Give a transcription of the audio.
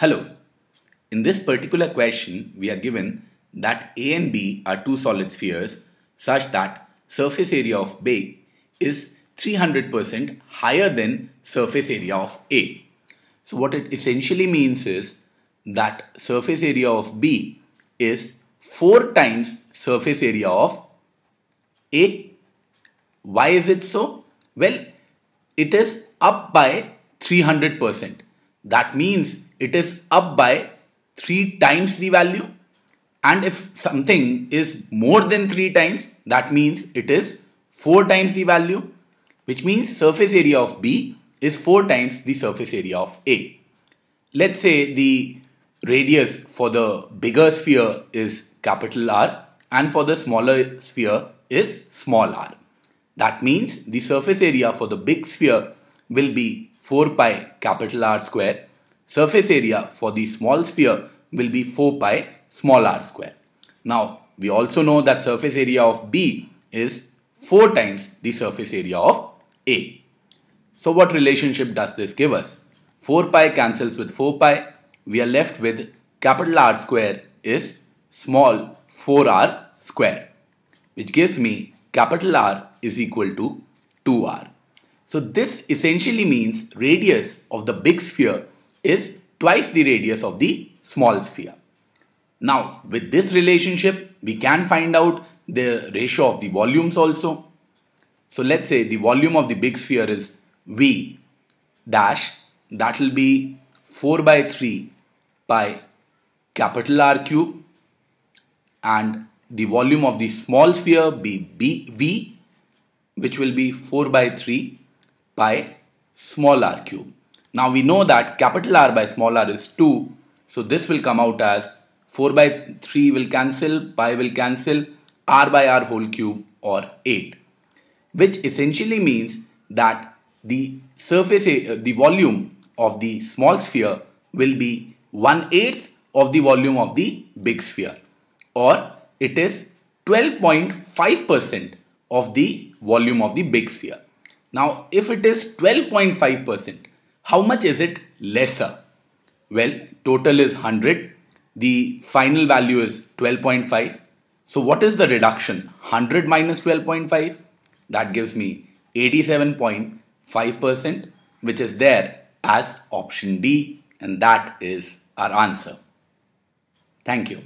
Hello. In this particular question, we are given that A and B are two solid spheres such that surface area of B is 300% higher than surface area of A. So what it essentially means is that surface area of B is 4 times surface area of A. Why is it so? Well, it is up by 300%. That means it is up by 3 times the value and if something is more than 3 times that means it is 4 times the value which means surface area of B is 4 times the surface area of A. Let's say the radius for the bigger sphere is capital R and for the smaller sphere is small r. That means the surface area for the big sphere will be 4 pi capital R square surface area for the small sphere will be 4 pi small r square. Now, we also know that surface area of B is 4 times the surface area of A. So what relationship does this give us? 4 pi cancels with 4 pi. We are left with capital R square is small 4r square which gives me capital R is equal to 2r. So this essentially means radius of the big sphere is twice the radius of the small sphere. Now, with this relationship, we can find out the ratio of the volumes also. So let's say the volume of the big sphere is V dash, that will be 4 by 3 pi capital R cube and the volume of the small sphere be B, V which will be 4 by 3 pi small r cube. Now we know that capital R by small r is 2. So this will come out as 4 by 3 will cancel, pi will cancel, r by r whole cube or 8. Which essentially means that the surface, uh, the volume of the small sphere will be 1 8th of the volume of the big sphere or it is 12.5% of the volume of the big sphere. Now if it is 12.5%, how much is it lesser? Well, total is 100. The final value is 12.5. So what is the reduction? 100 minus 12.5? That gives me 87.5% which is there as option D and that is our answer. Thank you.